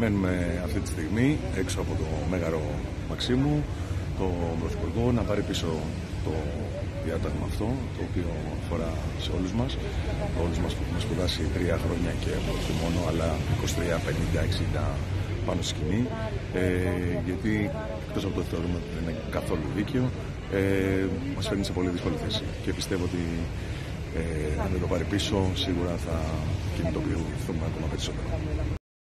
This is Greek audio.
Μένουμε αυτή τη στιγμή έξω από το Μέγαρο Μαξίμου, το Πρωθυπουργό να πάρει πίσω το διάταγμα αυτό, το οποίο αφορά σε όλους μας, όλους μας που έχουμε σπουδάσει τρία χρόνια και όχι μόνο, αλλά 23, 50, 60 πάνω στη σκηνή, ε, γιατί εκτός από το θεωρούμε ότι δεν είναι καθόλου δίκαιο, ε, μας φέρνει σε πολύ δύσκολη θέση. Και πιστεύω ότι ε, αν δεν το πάρει πίσω, σίγουρα θα κινητοποιηθούμε ακόμα περισσότερο.